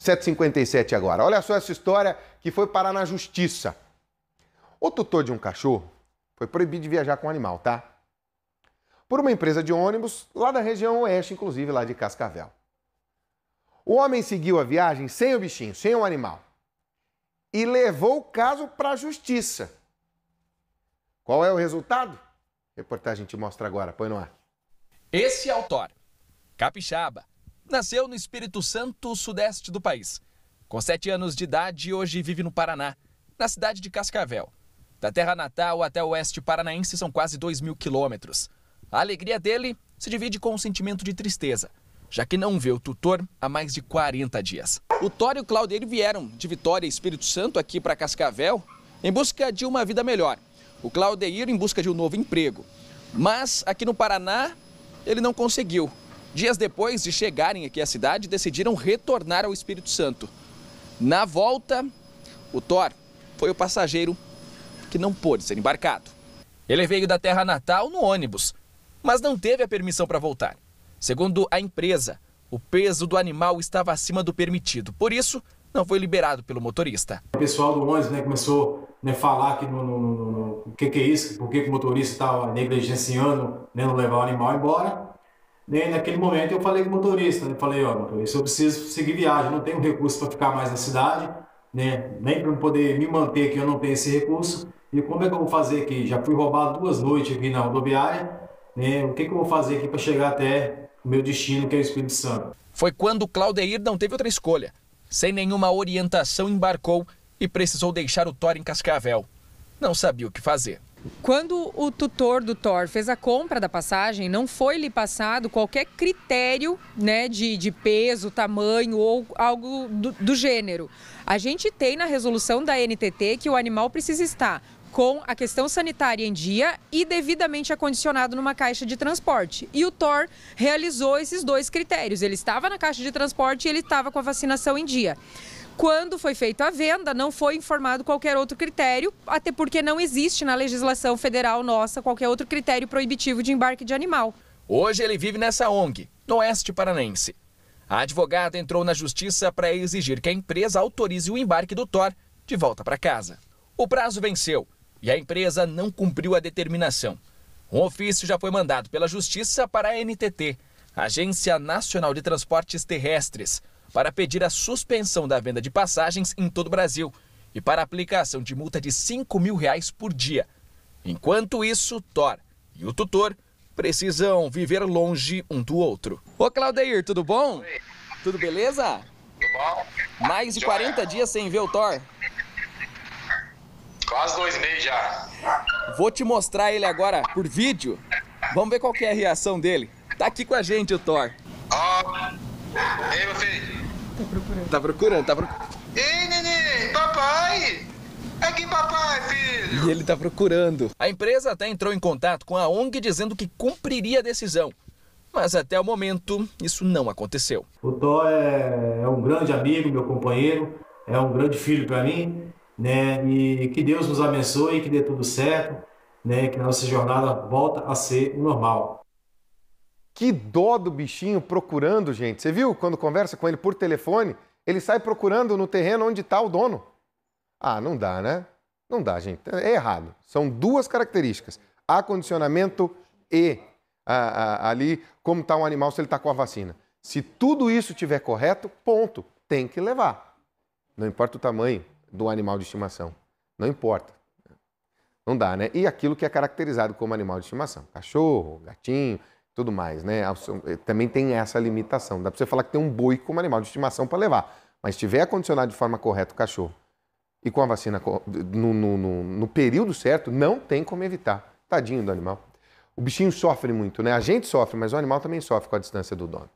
757 agora. Olha só essa história que foi parar na justiça. O tutor de um cachorro foi proibido de viajar com o animal, tá? Por uma empresa de ônibus lá da região oeste, inclusive lá de Cascavel. O homem seguiu a viagem sem o bichinho, sem o animal. E levou o caso para a justiça. Qual é o resultado? A reportagem te mostra agora, põe no ar. Esse é o Thor, capixaba. Nasceu no Espírito Santo, sudeste do país. Com sete anos de idade, hoje vive no Paraná, na cidade de Cascavel. Da terra natal até o oeste paranaense são quase 2 mil quilômetros. A alegria dele se divide com um sentimento de tristeza, já que não vê o tutor há mais de 40 dias. O Thor e o Claudio vieram de Vitória, Espírito Santo, aqui para Cascavel, em busca de uma vida melhor. O Claudeir em busca de um novo emprego. Mas aqui no Paraná, ele não conseguiu. Dias depois de chegarem aqui à cidade, decidiram retornar ao Espírito Santo. Na volta, o Thor foi o passageiro que não pôde ser embarcado. Ele veio da terra natal no ônibus, mas não teve a permissão para voltar. Segundo a empresa, o peso do animal estava acima do permitido, por isso não foi liberado pelo motorista. O pessoal do ônibus né, começou a né, falar que o que, que é isso, por que, que o motorista estava negligenciando, né, não levar o animal embora. E naquele momento eu falei com o motorista, né, falei, ó, motorista, eu preciso seguir viagem, não tenho recurso para ficar mais na cidade, né, nem para poder me manter aqui eu não tenho esse recurso. E como é que eu vou fazer aqui? Já fui roubado duas noites aqui na rodoviária, né, o que, que eu vou fazer aqui para chegar até o meu destino, que é o Espírito Santo? Foi quando Claudeir não teve outra escolha. Sem nenhuma orientação, embarcou e precisou deixar o Thor em Cascavel. Não sabia o que fazer. Quando o tutor do Thor fez a compra da passagem, não foi lhe passado qualquer critério né, de, de peso, tamanho ou algo do, do gênero. A gente tem na resolução da NTT que o animal precisa estar com a questão sanitária em dia e devidamente acondicionado numa caixa de transporte. E o Thor realizou esses dois critérios. Ele estava na caixa de transporte e ele estava com a vacinação em dia. Quando foi feita a venda, não foi informado qualquer outro critério, até porque não existe na legislação federal nossa qualquer outro critério proibitivo de embarque de animal. Hoje ele vive nessa ONG, no Oeste Paranense. A advogada entrou na justiça para exigir que a empresa autorize o embarque do Thor de volta para casa. O prazo venceu e a empresa não cumpriu a determinação. Um ofício já foi mandado pela Justiça para a NTT, Agência Nacional de Transportes Terrestres, para pedir a suspensão da venda de passagens em todo o Brasil e para aplicação de multa de 5 mil reais por dia. Enquanto isso, Thor e o tutor precisam viver longe um do outro. Ô Claudeir, tudo bom? Oi. Tudo beleza? Tudo bom? Mais de 40 dias sem ver o Thor. Quase dois meses já. Vou te mostrar ele agora por vídeo. Vamos ver qual é a reação dele. Tá aqui com a gente o Thor. Ó. Oh. Ei, meu filho. Tá procurando. Tá procurando, tá procurando. Ei, neném, papai. Aqui, papai, filho. E ele tá procurando. A empresa até entrou em contato com a ONG dizendo que cumpriria a decisão. Mas até o momento, isso não aconteceu. O Thor é, é um grande amigo, meu companheiro, é um grande filho para mim né? E que Deus nos abençoe, que dê tudo certo, né? Que a nossa jornada volta a ser o normal. Que dó do bichinho procurando, gente. Você viu quando conversa com ele por telefone, ele sai procurando no terreno onde está o dono. Ah, não dá, né? Não dá, gente. É errado. São duas características: acondicionamento e a, a, ali como está um animal se ele está com a vacina. Se tudo isso estiver correto, ponto. Tem que levar. Não importa o tamanho, do animal de estimação. Não importa. Não dá, né? E aquilo que é caracterizado como animal de estimação. Cachorro, gatinho, tudo mais, né? Eh, também tem essa limitação. Dá para você falar que tem um boi como animal de estimação para levar. Mas se tiver acondicionado de forma correta o cachorro e com a vacina no, no, no, no período certo, não tem como evitar. Tadinho do animal. O bichinho sofre muito, né? A gente sofre, mas o animal também sofre com a distância do dono.